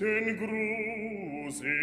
sen grusi.